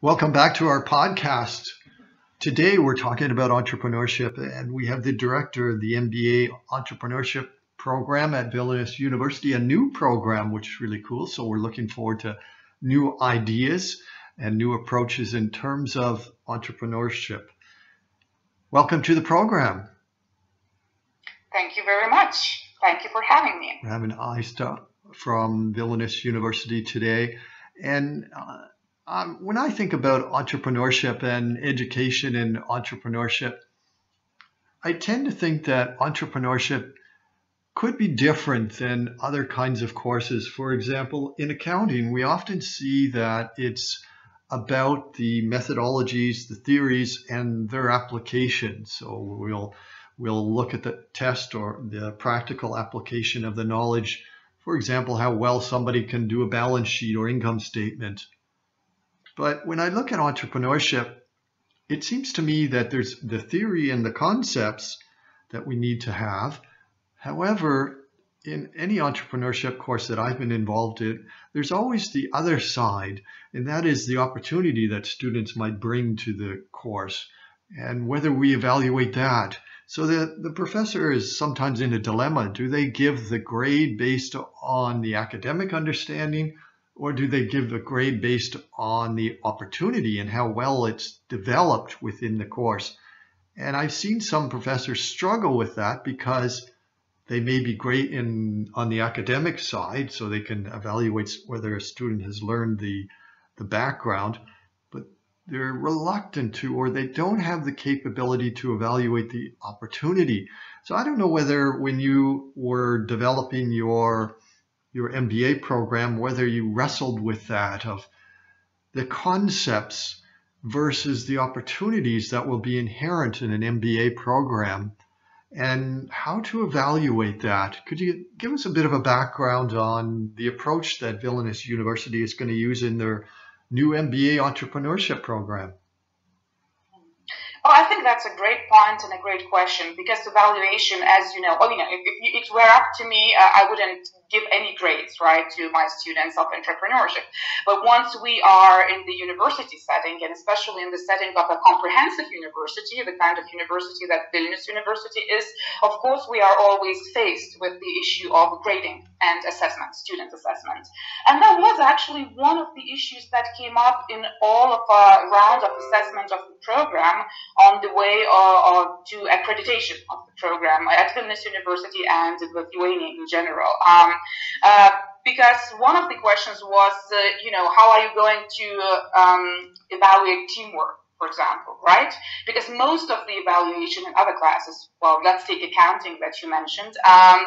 Welcome back to our podcast. Today we're talking about entrepreneurship, and we have the director of the MBA Entrepreneurship Program at Vilnius University, a new program, which is really cool. So we're looking forward to new ideas and new approaches in terms of entrepreneurship. Welcome to the program. Thank you very much. Thank you for having me. We're having Aista from Vilnius University today. And uh, um, when I think about entrepreneurship and education in entrepreneurship, I tend to think that entrepreneurship could be different than other kinds of courses. For example, in accounting, we often see that it's about the methodologies, the theories, and their application. So we'll we'll look at the test or the practical application of the knowledge. For example, how well somebody can do a balance sheet or income statement but when I look at entrepreneurship, it seems to me that there's the theory and the concepts that we need to have. However, in any entrepreneurship course that I've been involved in, there's always the other side, and that is the opportunity that students might bring to the course and whether we evaluate that. So the, the professor is sometimes in a dilemma. Do they give the grade based on the academic understanding or do they give a grade based on the opportunity and how well it's developed within the course? And I've seen some professors struggle with that because they may be great in on the academic side, so they can evaluate whether a student has learned the the background, but they're reluctant to, or they don't have the capability to evaluate the opportunity. So I don't know whether when you were developing your your MBA program, whether you wrestled with that of the concepts versus the opportunities that will be inherent in an MBA program and how to evaluate that. Could you give us a bit of a background on the approach that Vilnius University is going to use in their new MBA entrepreneurship program? Oh, I think that's a great point and a great question because evaluation, as you know, oh, you know, if, if it were up to me, uh, I wouldn't give any grades, right, to my students of entrepreneurship. But once we are in the university setting, and especially in the setting of a comprehensive university, the kind of university that Vilnius University is, of course, we are always faced with the issue of grading and assessment, student assessment. And that was actually one of the issues that came up in all of our round of assessment of the program on the way uh, uh, to accreditation of the program at Vilnius University and Lithuania in general. Um, uh, because one of the questions was, uh, you know, how are you going to um, evaluate teamwork? for example, right? Because most of the evaluation in other classes, well, let's take accounting that you mentioned, um,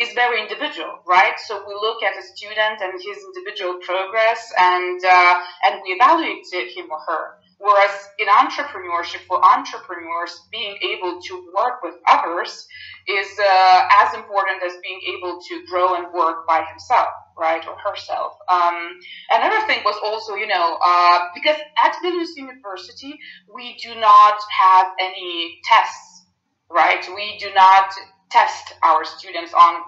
is very individual, right? So we look at a student and his individual progress, and uh, and we evaluate him or her. Whereas in entrepreneurship, for entrepreneurs, being able to work with others is uh, as important as being able to grow and work by himself, right, or herself. Um, another thing was also, you know, uh, because at Vilnius University, we do not have any tests, right? We do not test our students on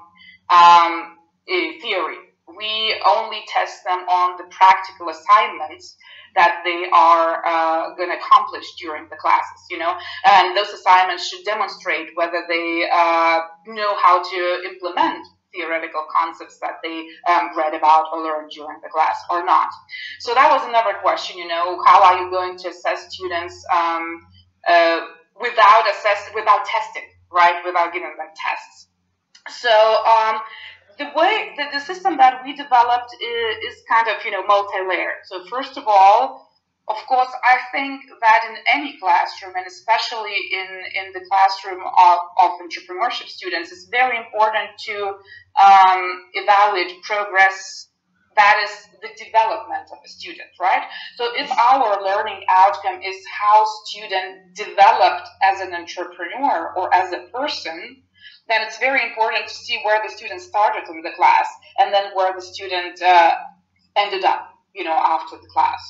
um, theory. We only test them on the practical assignments that they are uh, going to accomplish during the classes, you know. And those assignments should demonstrate whether they uh, know how to implement theoretical concepts that they um, read about or learned during the class or not. So that was another question, you know, how are you going to assess students um, uh, without assess without testing, right? Without giving them tests. So um, the way the, the system that we developed is, is kind of you know multi-layered. So first of all, of course, I think that in any classroom, and especially in, in the classroom of, of entrepreneurship students, it's very important to um, evaluate progress that is the development of a student, right? So if our learning outcome is how student developed as an entrepreneur or as a person, then it's very important to see where the student started in the class and then where the student uh, ended up, you know, after the class.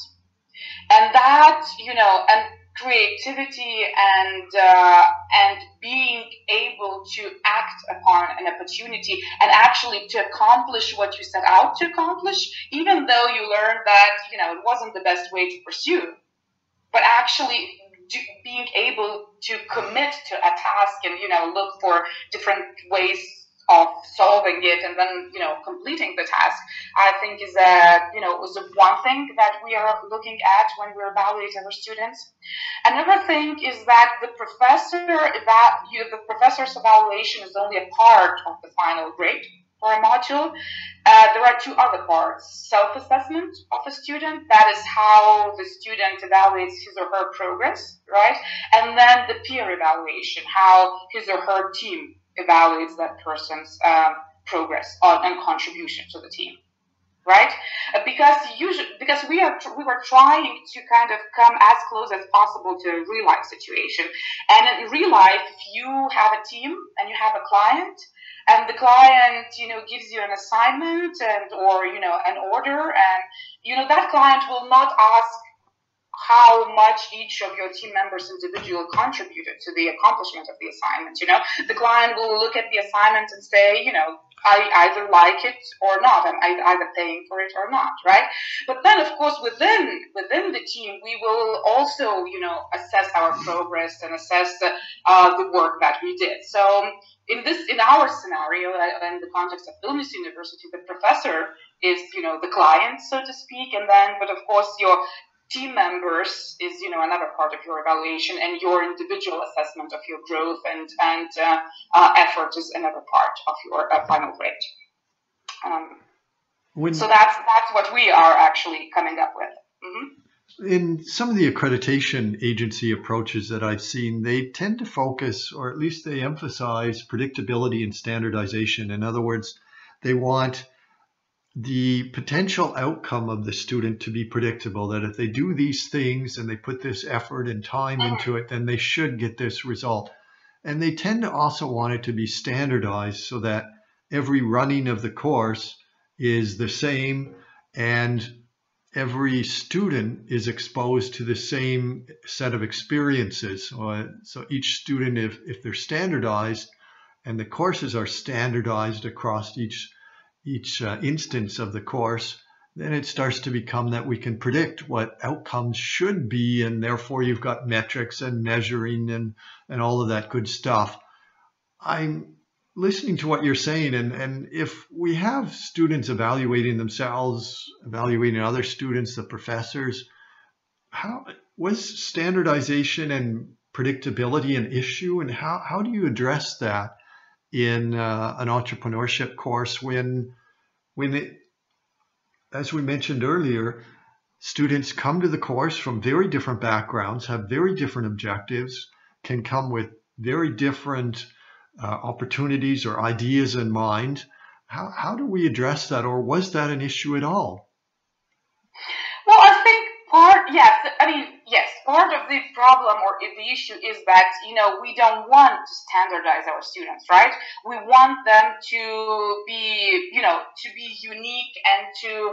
and that you know and creativity and uh, and being able to act upon an opportunity and actually to accomplish what you set out to accomplish, even though you learned that you know it wasn't the best way to pursue, but actually do, being able to commit to a task and you know look for different ways of solving it and then you know completing the task i think is a you know is one thing that we are looking at when we're evaluating our students. Another thing is that the professor that you, the professor's evaluation is only a part of the final grade for a module. Uh, there are two other parts. Self-assessment of a student that is how the student evaluates his or her progress right? And then the peer evaluation how his or her team evaluates that person's um, progress and contribution to the team right? Uh, because usually because we are we were trying to kind of come as close as possible to a real life situation. And in real life if you have a team and you have a client and the client you know gives you an assignment and or you know an order and you know that client will not ask how much each of your team members individually contributed to the accomplishment of the assignment. You know, the client will look at the assignment and say, you know, I either like it or not. I'm either paying for it or not, right? But then, of course, within within the team, we will also, you know, assess our progress and assess the, uh, the work that we did. So, in this, in our scenario, uh, in the context of Vilnius University, the professor is, you know, the client, so to speak, and then, but of course, your team members is you know another part of your evaluation and your individual assessment of your growth and and uh, uh, effort is another part of your uh, final grade. Um, when, so that's that's what we are actually coming up with. Mm-hmm. in some of the accreditation agency approaches that i've seen they tend to focus or at least they emphasize predictability and standardization. In other words they want the potential outcome of the student to be predictable that if they do these things and they put this effort and time into it then they should get this result. And they tend to also want it to be standardized so that every running of the course is the same and every student is exposed to the same set of experiences. So uh, each student if, if they're standardized and the courses are standardized across each each uh, instance of the course, then it starts to become that we can predict what outcomes should be, and therefore you've got metrics and measuring and, and all of that good stuff. I'm listening to what you're saying, and, and if we have students evaluating themselves, evaluating other students, the professors, how was standardization and predictability an issue, and how, how do you address that? In uh, an entrepreneurship course when when it, as we mentioned earlier students come to the course from very different backgrounds have very different objectives can come with very different uh, opportunities or ideas in mind. How, how do we address that or was that an issue at all well i think part yes i mean yes part of the problem or the issue is that you know we don't want to standardize our students right we want them to be you know to be unique and to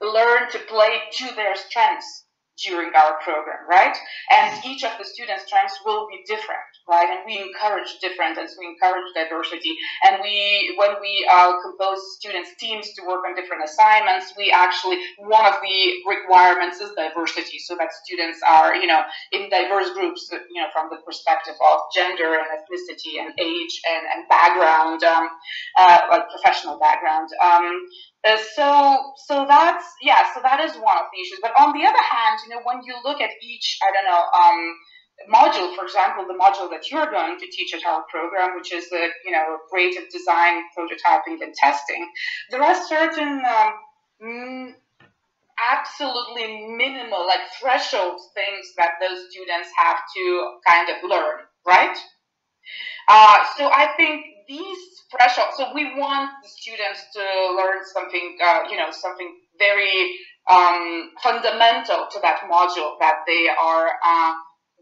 learn to play to their strengths during our program, right? And each of the students' strengths will be different, right? And we encourage difference and we encourage diversity. And we, when we uh, compose students' teams to work on different assignments, we actually, one of the requirements is diversity, so that students are, you know, in diverse groups, you know, from the perspective of gender and ethnicity and age and, and background, um, uh, like professional background. Um, uh, so, so that's yeah. So that is one of the issues. But on the other hand, you know, when you look at each, I don't know, um, module, for example, the module that you're going to teach at our program, which is the you know creative design, prototyping, and testing, there are certain um, absolutely minimal, like threshold things that those students have to kind of learn, right? Uh, so I think these threshold. so we want the students to learn something, uh, you know, something very um, fundamental to that module that they are uh,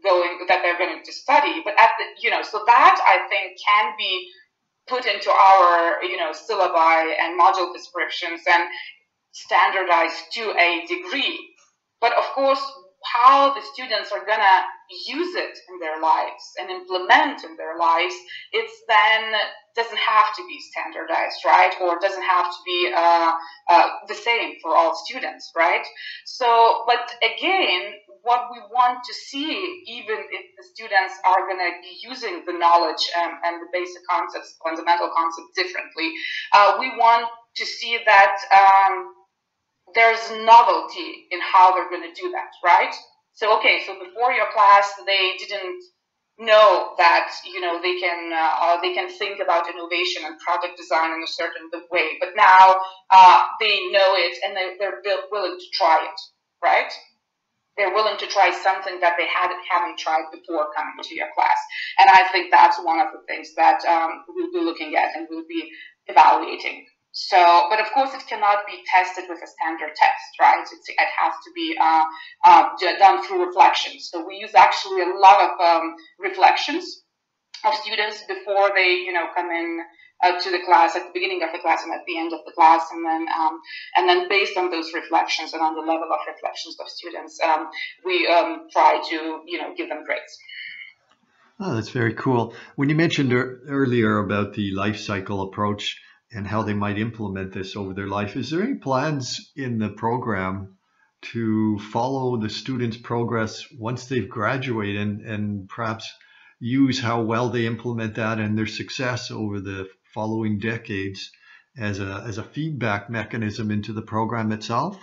going, that they're going to study. But at the, you know, so that I think can be put into our, you know, syllabi and module descriptions and standardized to a degree. But of course, how the students are gonna use it in their lives and implement in their lives, it's then doesn't have to be standardized, right? Or doesn't have to be uh, uh, the same for all students, right? So, but again, what we want to see, even if the students are going to be using the knowledge um, and the basic concepts, fundamental concepts differently, uh, we want to see that um, there's novelty in how they're going to do that, right? So, okay, so before your class, they didn't know that you know they can uh, they can think about innovation and product design in a certain way, but now uh, they know it and they, they're willing to try it, right? They're willing to try something that they hadn't haven't tried before coming to your class, and I think that's one of the things that um, we'll be looking at and we'll be evaluating. So, but of course, it cannot be tested with a standard test, right? It's, it has to be uh, uh, done through reflections. So we use actually a lot of um, reflections of students before they, you know, come in uh, to the class at the beginning of the class and at the end of the class, and then um, and then based on those reflections and on the level of reflections of students, um, we um, try to, you know, give them grades. Oh, that's very cool. When you mentioned er- earlier about the life cycle approach and how they might implement this over their life. Is there any plans in the program to follow the students' progress once they've graduated and, and perhaps use how well they implement that and their success over the following decades as a, as a feedback mechanism into the program itself?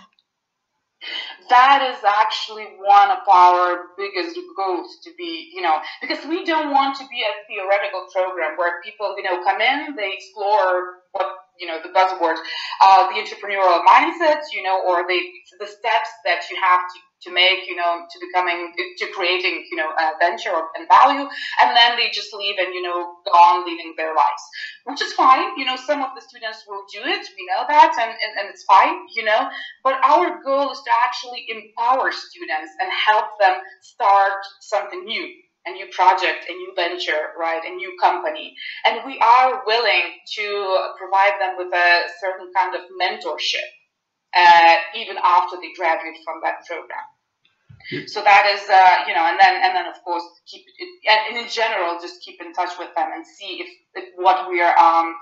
that is actually one of our biggest goals to be, you know, because we don't want to be a theoretical program where people, you know, come in, they explore what you know the buzzword, uh, the entrepreneurial mindset, you know, or the the steps that you have to to make, you know, to becoming, to creating, you know, a venture and value, and then they just leave and, you know, go on living their lives, which is fine. You know, some of the students will do it, we know that, and, and, and it's fine, you know, but our goal is to actually empower students and help them start something new a new project, a new venture, right, a new company. And we are willing to provide them with a certain kind of mentorship, uh, even after they graduate from that program. So that is, uh, you know, and then and then of course keep it, and in general just keep in touch with them and see if, if what we are um,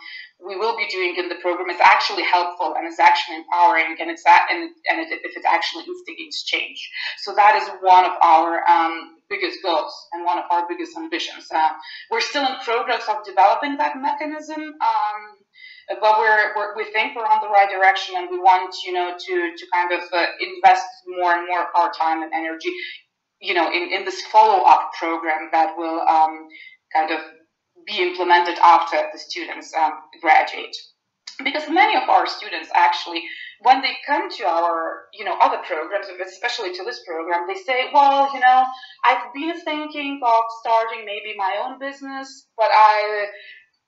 we will be doing in the program is actually helpful and is actually empowering and it's that and and it, if it actually instigates change. So that is one of our um, biggest goals and one of our biggest ambitions. Uh, we're still in progress of developing that mechanism. Um, but we're, we're, we think we're on the right direction and we want you know to to kind of uh, invest more and more of our time and energy you know in, in this follow-up program that will um, kind of be implemented after the students um, graduate. Because many of our students actually when they come to our you know other programs especially to this program they say well you know i've been thinking of starting maybe my own business but i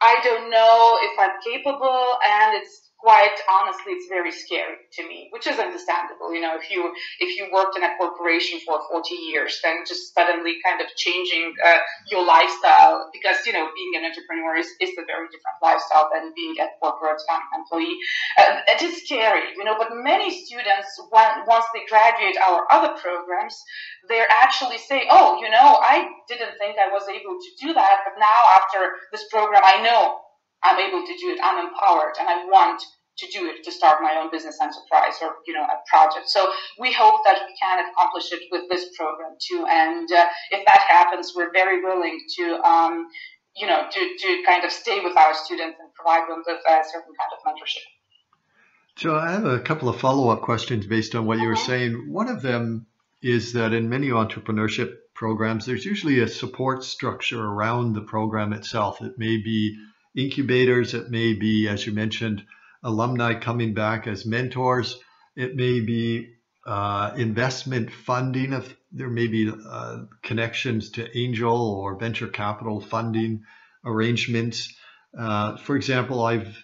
I don't know if I'm capable, and it's quite honestly, it's very scary to me, which is understandable. You know, if you if you worked in a corporation for 40 years, then just suddenly kind of changing uh, your lifestyle because you know being an entrepreneur is, is a very different lifestyle than being a corporate employee. Uh, it is scary, you know. But many students, when, once they graduate our other programs, they actually say, "Oh, you know, I didn't think I was able to do that, but now after this program, I know I'm able to do it. I'm empowered, and I want to do it to start my own business enterprise or you know a project. So we hope that we can accomplish it with this program too. And uh, if that happens, we're very willing to. Um, you know, to, to kind of stay with our students and provide them with a certain kind of mentorship. So I have a couple of follow-up questions based on what you were mm-hmm. saying. One of them is that in many entrepreneurship programs, there's usually a support structure around the program itself. It may be incubators. It may be, as you mentioned, alumni coming back as mentors. It may be uh, investment funding. If there may be uh, connections to angel or venture capital funding arrangements. Uh, for example, I've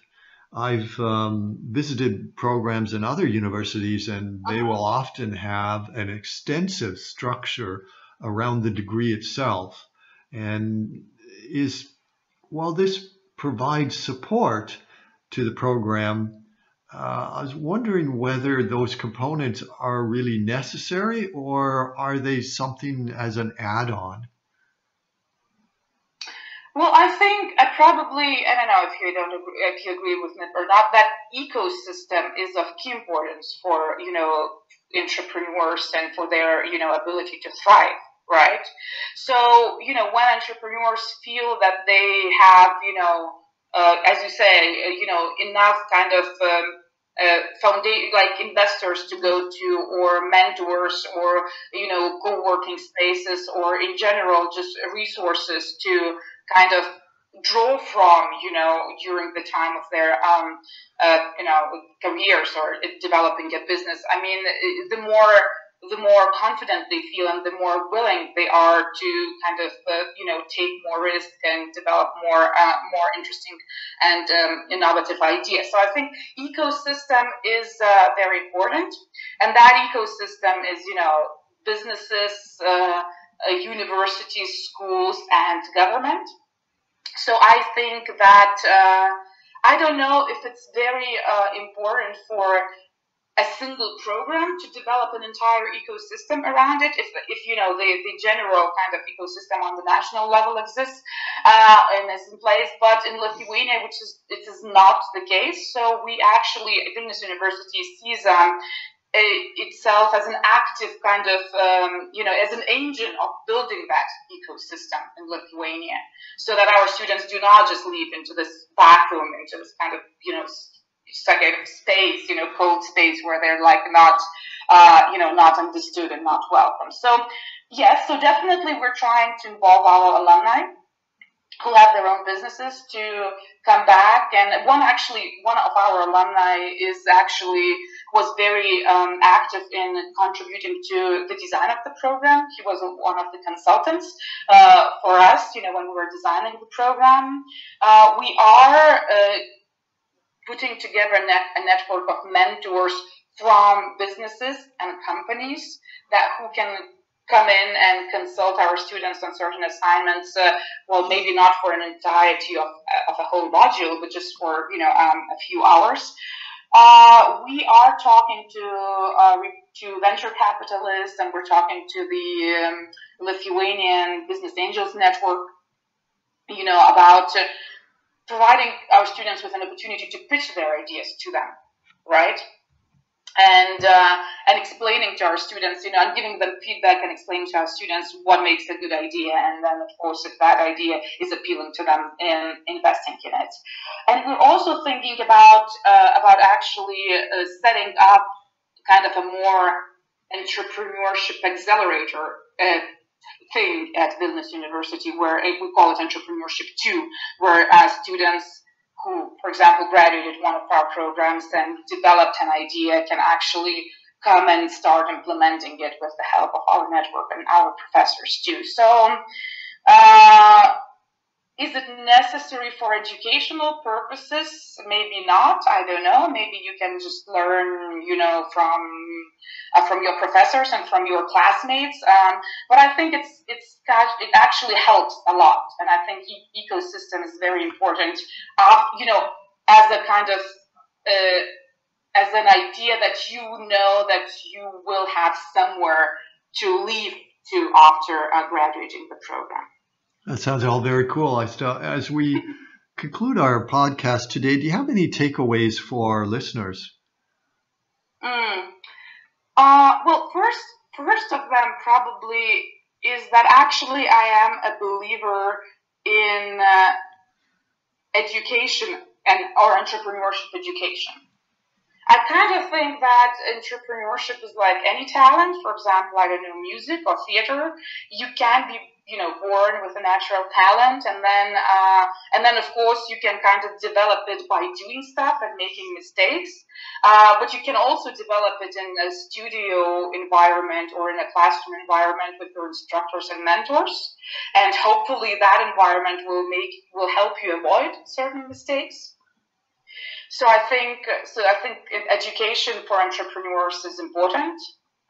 I've um, visited programs in other universities, and they will often have an extensive structure around the degree itself. And is while this provides support to the program, uh, I was wondering whether those components are really necessary or are they something as an add-on? Well, I think I probably I don't know if you don't agree, if you agree with me or not. That ecosystem is of key importance for you know entrepreneurs and for their you know ability to thrive, right? So you know when entrepreneurs feel that they have you know uh, as you say uh, you know enough kind of um, uh, foundation like investors to go to or mentors or you know co-working spaces or in general just resources to kind of draw from, you know, during the time of their, um, uh, you know, careers or developing a business. I mean, the more the more confident they feel and the more willing they are to kind of uh, you know take more risk and develop more uh, more interesting and um, innovative ideas. So I think ecosystem is uh, very important, and that ecosystem is you know businesses, uh, uh, universities, schools, and government. So I think that uh, I don't know if it's very important for a single program to develop an entire ecosystem around it. If, if you know the, the general kind of ecosystem on the national level exists uh, and is in place, but in Lithuania, which is it is not the case. So we actually Vilnius University sees um, itself as an active kind of, um, you know, as an engine of building that ecosystem in Lithuania, so that our students do not just leap into this vacuum, into this kind of, you know, second space, you know, cold space where they're like not, uh, you know, not understood and not welcome. So, yes, so definitely we're trying to involve our alumni who have their own businesses to come back. And one actually, one of our alumni is actually was very um, active in contributing to the design of the program. He was one of the consultants uh, for us, you know, when we were designing the program. Uh, we are uh, putting together a, net, a network of mentors from businesses and companies that who can come in and consult our students on certain assignments. Uh, well, maybe not for an entirety of, of a whole module, but just for you know um, a few hours. Uh, we are talking to uh, to venture capitalists, and we're talking to the um, Lithuanian Business Angels Network. You know about providing our students with an opportunity to pitch their ideas to them, right? and uh, and explaining to our students, you know, and giving them feedback and explaining to our students what makes a good idea, and then of course if that idea is appealing to them in investing in it. And we're also thinking about uh, about actually uh, setting up kind of a more entrepreneurship accelerator uh, thing at Vilnius University, where we call it entrepreneurship two, where uh, students who, for example, graduated one of our programs and developed an idea can actually come and start implementing it with the help of our network and our professors too. So, uh, is it necessary for educational purposes? Maybe not. I don't know. Maybe you can just learn, you know, from uh, from your professors and from your classmates. Um, but I think it's it's it actually helps a lot, and I think e- ecosystem is very important. Uh, you know, as a kind of uh, as an idea that you know that you will have somewhere to leave to after uh, graduating the program. That sounds all very cool. I still, as we conclude our podcast today, do you have any takeaways for our listeners? Mm. Uh, well, first, first of them probably is that actually I am a believer in uh, education and or entrepreneurship education. I kind of think that entrepreneurship is like any talent. For example, I don't know, music or theater. You can be you know born with a natural talent and then uh, and then of course you can kind of develop it by doing stuff and making mistakes. Uh, but you can also develop it in a studio environment or in a classroom environment with your instructors and mentors. And hopefully that environment will make will help you avoid certain mistakes. So i think so i think education for entrepreneurs is important.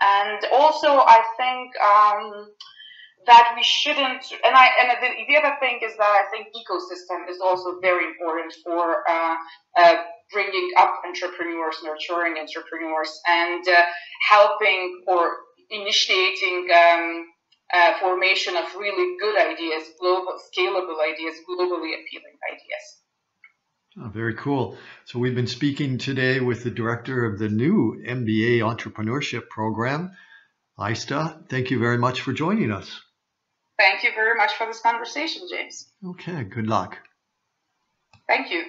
And also i think um, that we shouldn't and i and the, the other thing is that i think ecosystem is also very important for uh, uh, bringing up entrepreneurs, nurturing entrepreneurs, and uh, helping or initiating um, uh, formation of really good ideas, global, scalable ideas, globally appealing ideas. Oh, very cool. So we've been speaking today with the director of the new MBA entrepreneurship program, Aista. Thank you very much for joining us. Thank you very much for this conversation, James. Okay, good luck. Thank you.